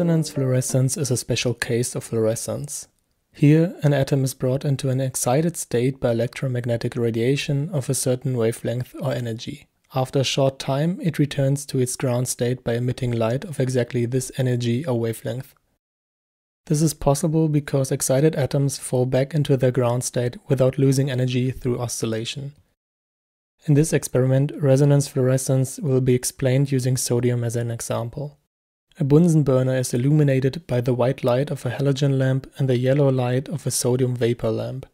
Resonance fluorescence is a special case of fluorescence. Here, an atom is brought into an excited state by electromagnetic radiation of a certain wavelength or energy. After a short time, it returns to its ground state by emitting light of exactly this energy or wavelength. This is possible because excited atoms fall back into their ground state without losing energy through oscillation. In this experiment, resonance fluorescence will be explained using sodium as an example. A Bunsen burner is illuminated by the white light of a halogen lamp and the yellow light of a sodium vapor lamp.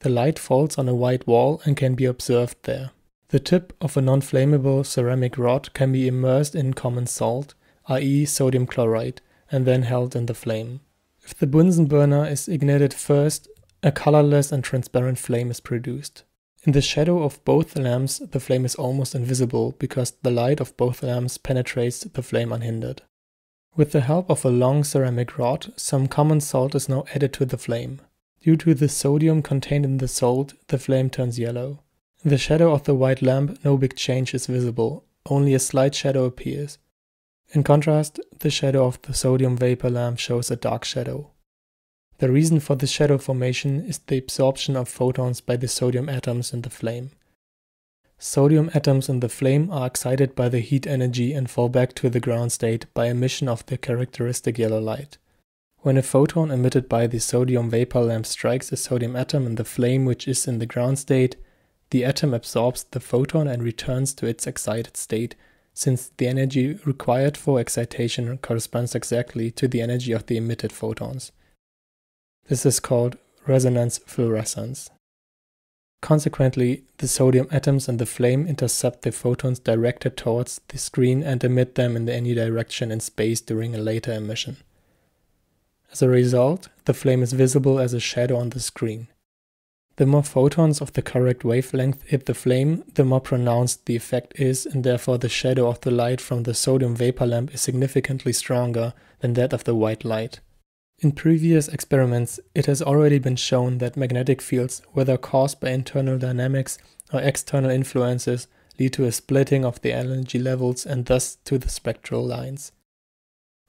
The light falls on a white wall and can be observed there. The tip of a non-flammable ceramic rod can be immersed in common salt, i.e. sodium chloride, and then held in the flame. If the Bunsen burner is ignited first, a colorless and transparent flame is produced. In the shadow of both lamps, the flame is almost invisible because the light of both lamps penetrates the flame unhindered. With the help of a long ceramic rod, some common salt is now added to the flame. Due to the sodium contained in the salt, the flame turns yellow. In the shadow of the white lamp, no big change is visible, only a slight shadow appears. In contrast, the shadow of the sodium vapor lamp shows a dark shadow. The reason for the shadow formation is the absorption of photons by the sodium atoms in the flame. Sodium atoms in the flame are excited by the heat energy and fall back to the ground state by emission of the characteristic yellow light. When a photon emitted by the sodium vapor lamp strikes a sodium atom in the flame which is in the ground state, the atom absorbs the photon and returns to its excited state, since the energy required for excitation corresponds exactly to the energy of the emitted photons. This is called resonance fluorescence. Consequently, the sodium atoms in the flame intercept the photons directed towards the screen and emit them in any direction in space during a later emission. As a result, the flame is visible as a shadow on the screen. The more photons of the correct wavelength hit the flame, the more pronounced the effect is, and therefore the shadow of the light from the sodium vapor lamp is significantly stronger than that of the white light. In previous experiments, it has already been shown that magnetic fields, whether caused by internal dynamics or external influences, lead to a splitting of the energy levels and thus to the spectral lines.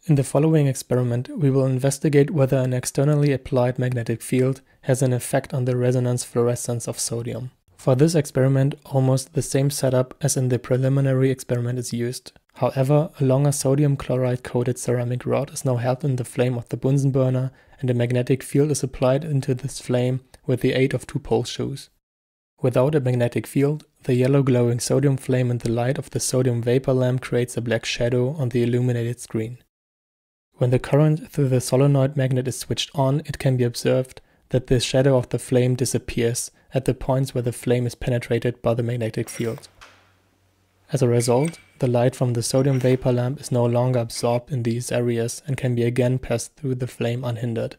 In the following experiment, we will investigate whether an externally applied magnetic field has an effect on the resonance fluorescence of sodium. For this experiment, almost the same setup as in the preliminary experiment is used. However, a longer sodium chloride coated ceramic rod is now held in the flame of the Bunsen burner and a magnetic field is applied into this flame with the aid of two pole shoes. Without a magnetic field, the yellow glowing sodium flame in the light of the sodium vapor lamp creates a black shadow on the illuminated screen. When the current through the solenoid magnet is switched on, it can be observed that the shadow of the flame disappears at the points where the flame is penetrated by the magnetic field. As a result, the light from the sodium vapor lamp is no longer absorbed in these areas and can be again passed through the flame unhindered.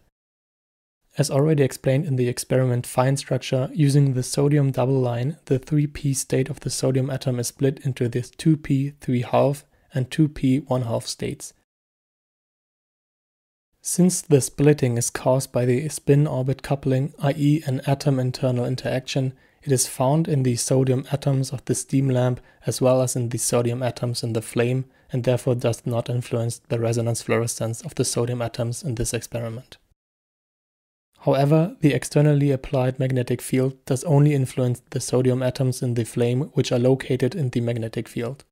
As already explained in the experiment fine structure, using the sodium double line, the 3p state of the sodium atom is split into the 2p 3 half and 2p 1 half states. Since the splitting is caused by the spin-orbit coupling, i.e. an atom-internal interaction, it is found in the sodium atoms of the steam lamp as well as in the sodium atoms in the flame and therefore does not influence the resonance fluorescence of the sodium atoms in this experiment. However, the externally applied magnetic field does only influence the sodium atoms in the flame which are located in the magnetic field.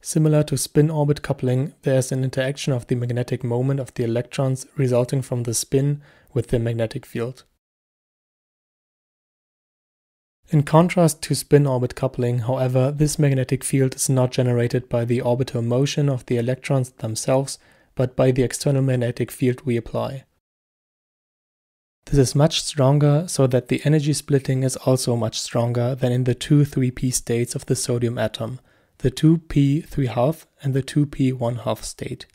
Similar to spin-orbit coupling, there is an interaction of the magnetic moment of the electrons resulting from the spin with the magnetic field. In contrast to spin-orbit coupling, however, this magnetic field is not generated by the orbital motion of the electrons themselves, but by the external magnetic field we apply. This is much stronger so that the energy splitting is also much stronger than in the two 3p states of the sodium atom, the 2p 3 half and the 2p 1 half state.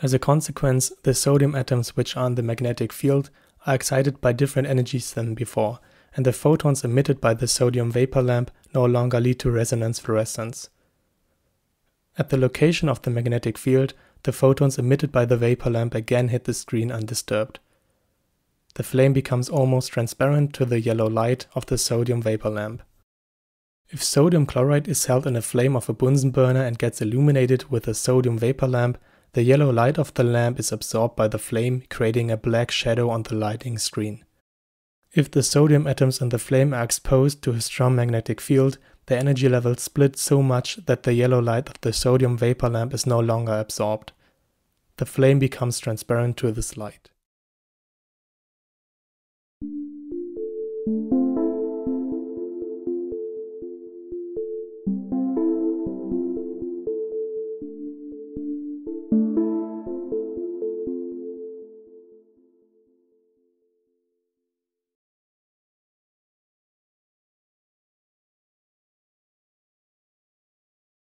As a consequence, the sodium atoms which are in the magnetic field are excited by different energies than before, and the photons emitted by the sodium vapor lamp no longer lead to resonance fluorescence. At the location of the magnetic field, the photons emitted by the vapor lamp again hit the screen undisturbed. The flame becomes almost transparent to the yellow light of the sodium vapor lamp. If sodium chloride is held in a flame of a Bunsen burner and gets illuminated with a sodium vapor lamp, The yellow light of the lamp is absorbed by the flame, creating a black shadow on the lighting screen. If the sodium atoms in the flame are exposed to a strong magnetic field, the energy level splits so much that the yellow light of the sodium vapor lamp is no longer absorbed. The flame becomes transparent to this light.